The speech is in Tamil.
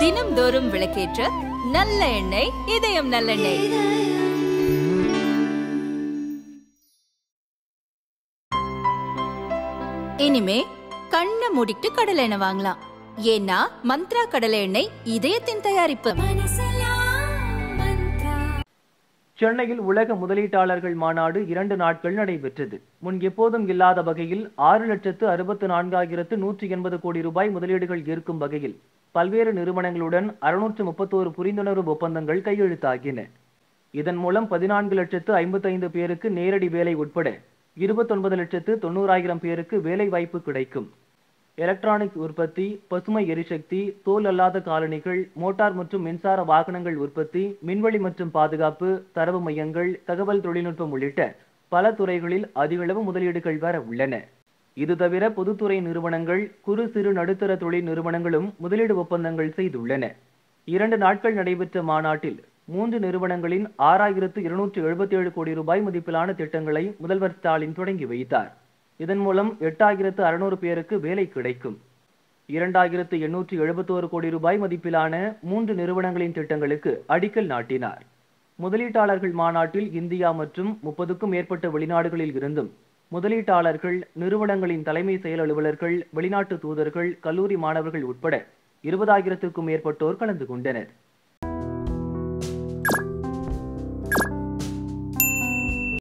தினம்தோறும் விளக்கேற்ற நல்ல எண்ணெய் இதயம் நல்லெண்ணெய். இனிமே கண்ணை மூடிட்டு கடலை எண்ணெய் வாங்கலாம். ஏன்னா மந்த்ரா கடலை எண்ணெய் இதயத்தின் தயாரிப்பு. சென்னையில் உலக முதலீட்டாளர்கள் மாநாடு இரண்டு நாட்கள் நடைபெற்றது. முன் எப்போதும் இல்லாத வகையில் ஆறு லட்சத்து அறுபத்து நான்காயிரத்து நூற்றி எண்பது கோடி ரூபாய் முதலீடுகள் ஈர்க்கும் வகையில் பல்வேறு நிறுவனங்களுடன் அறுநூற்று முப்பத்தோரு புரிந்துணர்வு ஒப்பந்தங்கள் கையெழுத்தாகின. இதன் மூலம் பதினான்கு லட்சத்து ஐம்பத்தைந்து பேருக்கு நேரடி வேலை உட்பட இருபத்தொன்பது லட்சத்து தொண்ணூறாயிரம் பேருக்கு வேலை வாய்ப்பு கிடைக்கும். எலக்ட்ரானிக்ஸ் உற்பத்தி பசுமை எரிசக்தி தோல் அல்லாத காலணிகள் மோட்டார் மற்றும் மின்சார வாகனங்கள் உற்பத்தி மின்வெளி மற்றும் பாதுகாப்பு தரவு மையங்கள் தகவல் தொழில்நுட்பம் உள்ளிட்ட பல துறைகளில் அதிகளவு முதலீடுகள் வர உள்ளன. இது தவிர பொதுத்துறை நிறுவனங்கள் குறு சிறு நடுத்தர தொழில் நிறுவனங்களும் முதலீடு ஒப்பந்தங்கள் செய்துள்ளன. இரண்டு நாட்கள் நடைபெற்ற மாநாட்டில் மூன்று நிறுவனங்களின் ஆறாயிரத்து இருநூற்று எழுபத்தி ஏழு கோடி ரூபாய் மதிப்பிலான திட்டங்களை முதல்வர் ஸ்டாலின் தொடங்கி வைத்தார். இதன் மூலம் எட்டாயிரத்து அறுநூறு பேருக்கு வேலை கிடைக்கும். இரண்டாயிரத்து எண்ணூற்று எழுபத்தோரு கோடி ரூபாய் மதிப்பிலான மூன்று நிறுவனங்களின் திட்டங்களுக்கு அடிக்கல் நாட்டினார். முதலீட்டாளர்கள் மாநாட்டில் இந்தியா மற்றும் முப்பதுக்கும் மேற்பட்ட வெளிநாடுகளில் இருந்தும் முதலீட்டாளர்கள் நிறுவனங்களின் தலைமை செயல் அலுவலர்கள் வெளிநாட்டு தூதர்கள் கல்லூரி மாணவர்கள் உட்பட இருபதாயிரத்துக்கும் மேற்பட்டோர் கலந்து கொண்டனர்.